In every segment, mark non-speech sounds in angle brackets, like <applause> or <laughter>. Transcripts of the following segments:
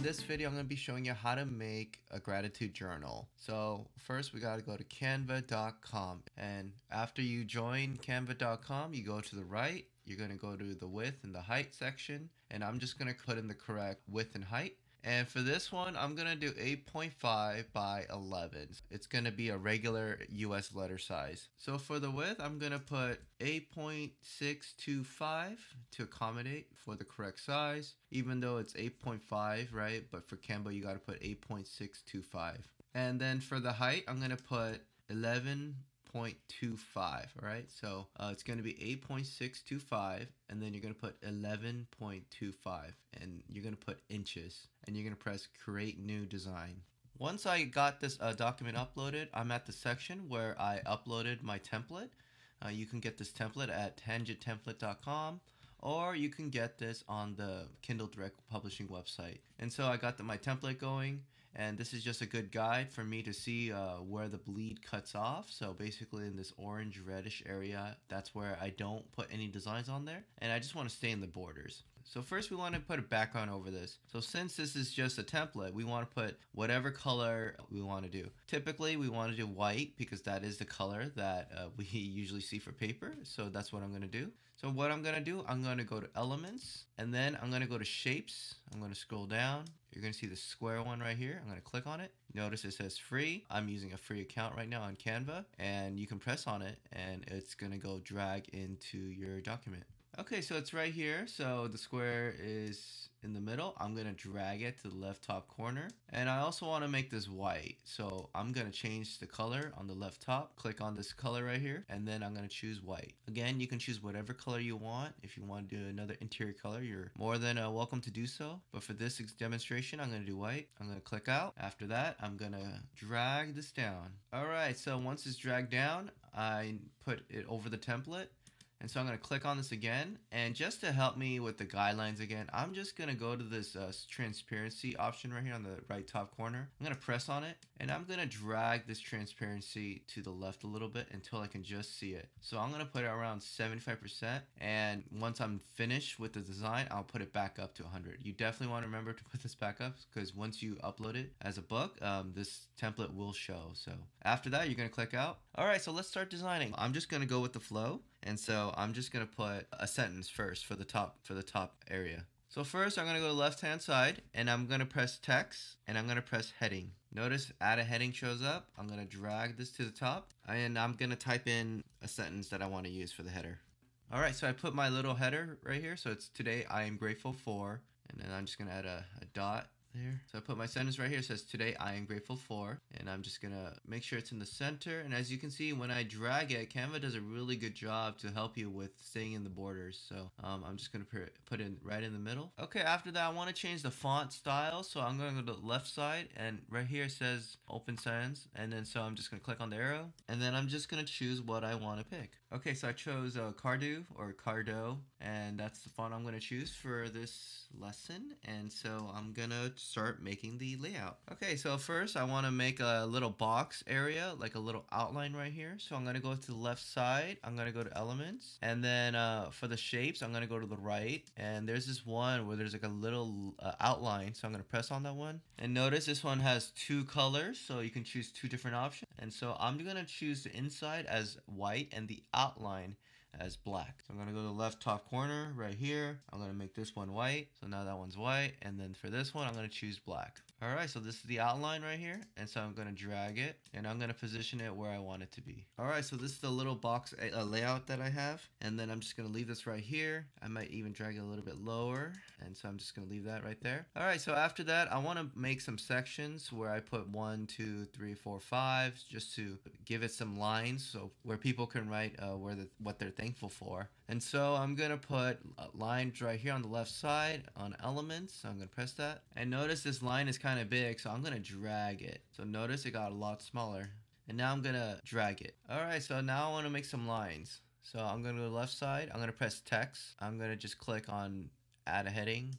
in this video, I'm going to be showing you how to make a gratitude journal. So first we got to go to canva.com and after you join canva.com, you go to the right, you're going to go to the width and the height section and I'm just going to put in the correct width and height. And for this one, I'm going to do 8.5 by 11. It's going to be a regular US letter size. So for the width, I'm going to put 8.625 to accommodate for the correct size, even though it's 8.5, right? But for Canva, you got to put 8.625. And then for the height, I'm going to put 11 8.25 all right? So uh, it's going to be 8.625 and then you're going to put 11.25 and you're going to put inches and you're going to press create new design. Once I got this uh, document uploaded I'm at the section where I uploaded my template. Uh, you can get this template at tangenttemplate.com or you can get this on the Kindle Direct Publishing website. And so I got the, my template going and this is just a good guide for me to see uh, where the bleed cuts off. So basically in this orange reddish area that's where I don't put any designs on there. And I just want to stay in the borders. So first we want to put a background over this. So since this is just a template we want to put whatever color we want to do. Typically we want to do white because that is the color that uh, <laughs> we usually see for paper. So that's what I'm going to do so what I'm to do I'm to go to elements and then I'm to go to shapes I'm to scroll down you're to see the square one right here. I'm to click on it. Notice it says free. I'm using a free account right now on Canva and you can press on it and it's to go drag into your document. Okay, so it's right here. So the square is in the middle. I'm to drag it to the left top corner. And I also want to make this white. So I'm to change the color on the left top. Click on this color right here. And then I'm to choose white. Again, you can choose whatever color you want. If you want to do another interior color, you're more than uh, welcome to do so. But for this demonstration, I'm to do white. I'm to click out. After that, I'm to drag this down. All right, so once it's dragged down, I put it over the template and so I'm going to click on this again. And just to help me with the guidelines again, I'm just going to go to this uh, transparency option right here on the right top corner. I'm going to press on it and I'm going to drag this transparency to the left a little bit until I can just see it. So I'm going to put it around 75%. And once I'm finished with the design, I'll put it back up to 100. You definitely want to remember to put this back up because once you upload it as a book, um, this template will show. So after that, you're going to click out. All right, so let's start designing. I'm just going to go with the flow. And so I'm just going to put a sentence first for the top for the top area. So first I'm going to go to left hand side and I'm going to press text and I'm going to press heading. Notice add a heading shows up. I'm going to drag this to the top and I'm going to type in a sentence that I want to use for the header. All right, so I put my little header right here. So it's today I am grateful for, and then I'm just going to add a, a dot there. So I put my sentence right here. It says, today I am grateful for. And I'm just going to make sure it's in the center. And as you can see, when I drag it, Canva does a really good job to help you with staying in the borders. So um, I'm just going to put it right in the middle. Okay, after that, I want to change the font style. So I'm going to go to the left side. And right here it says Open Sans. And then so I'm just going to click on the arrow. And then I'm just going to choose what I want to pick. Okay, so I chose uh, Cardo or Cardo. And that's the font I'm going to choose for this lesson. And so I'm going to start making the layout. Okay, so first I want to make a little box area, like a little outline right here. So I'm going to go to the left side. I'm going to go to elements. And then uh, for the shapes, I'm going to go to the right. And there's this one where there's like a little uh, outline. So I'm going to press on that one. And notice this one has two colors. So you can choose two different options. And so I'm going to choose the inside as white and the outline as black. So I'm to go to the left top corner right here. I'm to make this one white. So now that one's white. And then for this one, I'm to choose black. All right, so this is the outline right here. And so I'm going to drag it and I'm going to position it where I want it to be. All right, so this is the little box uh, layout that I have. And then I'm just going to leave this right here. I might even drag it a little bit lower. And so I'm just going to leave that right there. All right, so after that, I want to make some sections where I put one, two, three, four, five, just to give it some lines. So where people can write uh, where the, what they're thankful for. And so I'm going to put lines right here on the left side on elements. So I'm going to press that. And notice this line is kind kind of big, so I'm going to drag it. So notice it got a lot smaller. And now I'm going to drag it. Alright, so now I want to make some lines. So I'm going to go to the left side. I'm going to press text. I'm going to just click on add a heading.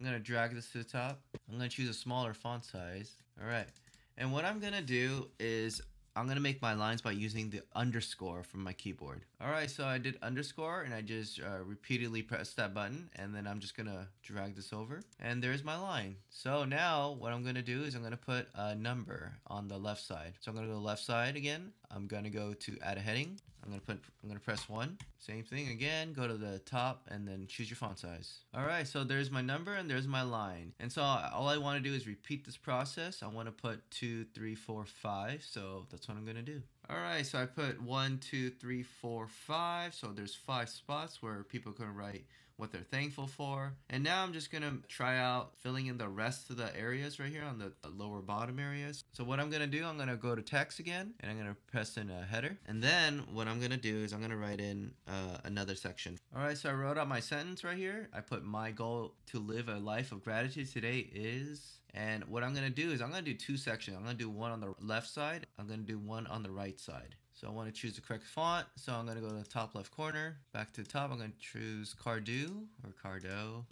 I'm going to drag this to the top. I'm going to choose a smaller font size. Alright. And what I'm going to do is I'm gonna make my lines by using the underscore from my keyboard. All right, so I did underscore and I just uh, repeatedly pressed that button and then I'm just gonna drag this over and there's my line. So now what I'm gonna do is I'm gonna put a number on the left side. So I'm gonna go left side again. I'm gonna go to add a heading. I'm gonna put I'm gonna press one. Same thing again. Go to the top and then choose your font size. All right, so there's my number and there's my line. And so all I want to do is repeat this process. I want to put two, three, four, five. So that's what I'm gonna do. All right, so I put one, two, three, four, five. So there's five spots where people can write what they're thankful for. And now I'm just gonna try out filling in the rest of the areas right here on the lower bottom areas. So what I'm gonna do, I'm gonna go to text again and I'm gonna press in a header. And then what I'm gonna do is I'm gonna write in uh, another section. All right, so I wrote out my sentence right here. I put my goal to live a life of gratitude today is and what I'm to do is I'm to do two sections. I'm to do one on the left side. I'm to do one on the right side. So I want to choose the correct font. So I'm to go to the top left corner. Back to the top, I'm to choose Cardo or Cardo.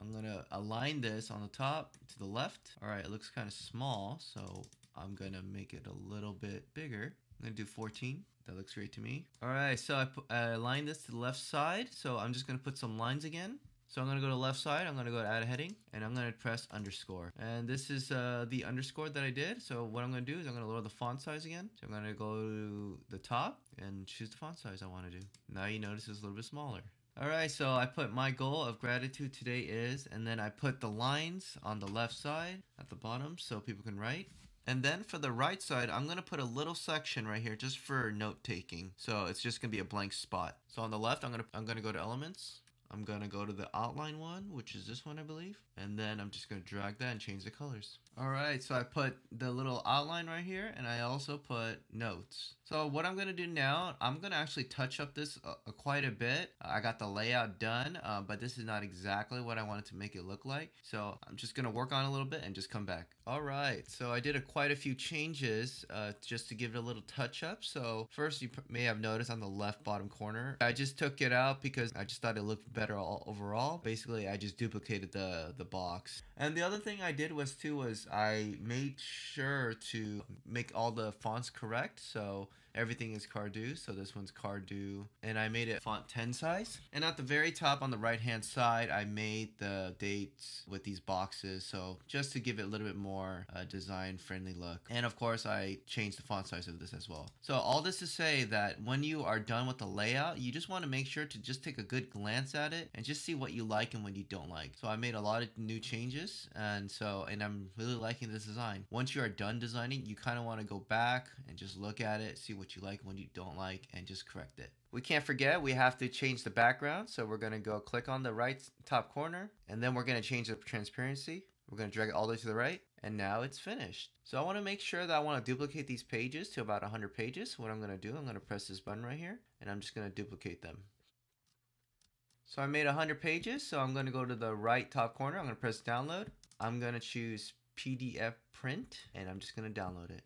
I'm to align this on the top to the left. All right, it looks kind of small. So I'm to make it a little bit bigger. I'm to do 14. That looks great to me. All right, so I, put, I aligned this to the left side. So I'm just to put some lines again. So I'm going to go to left side. I'm going to go to add a heading and I'm going to press underscore. And this is uh, the underscore that I did. So what I'm going to do is I'm going to lower the font size again. So I'm going to go to the top and choose the font size I want to do. Now you notice it's a little bit smaller. Alright, so I put my goal of gratitude today is, and then I put the lines on the left side at the bottom so people can write. And then for the right side, I'm going to put a little section right here just for note taking. So it's just going to be a blank spot. So on the left, I'm going to, I'm going to go to elements I'm gonna go to the outline one, which is this one, I believe. And then I'm just gonna drag that and change the colors. All right, so I put the little outline right here and I also put notes. So what I'm gonna do now, I'm gonna actually touch up this uh, uh, quite a bit. I got the layout done, uh, but this is not exactly what I wanted to make it look like. So I'm just gonna work on a little bit and just come back. All right, so I did a, quite a few changes uh, just to give it a little touch up. So first you may have noticed on the left bottom corner, I just took it out because I just thought it looked better all overall. Basically, I just duplicated the, the box. And the other thing I did was too was I made sure to make all the fonts correct. So everything is Cardo. So this one's Cardo. And I made it font 10 size. And at the very top on the right hand side, I made the dates with these boxes. So just to give it a little bit more uh, design friendly look. And of course, I changed the font size of this as well. So all this to say that when you are done with the layout, you just want to make sure to just take a good glance at it and just see what you like and what you don't like. So I made a lot of new changes. And so, and I'm really liking this design. Once you are done designing, you kind of want to go back and just look at it, see what you like, what you don't like, and just correct it. We can't forget we have to change the background. So we're going to go click on the right top corner and then we're going to change the transparency. We're going to drag it all the way to the right and now it's finished. So I want to make sure that I want to duplicate these pages to about 100 pages. What I'm going to do, I'm going to press this button right here and I'm just going to duplicate them. So I made 100 pages. So I'm going to go to the right top corner. I'm going to press download. I'm going to choose PDF print and I'm just going to download it.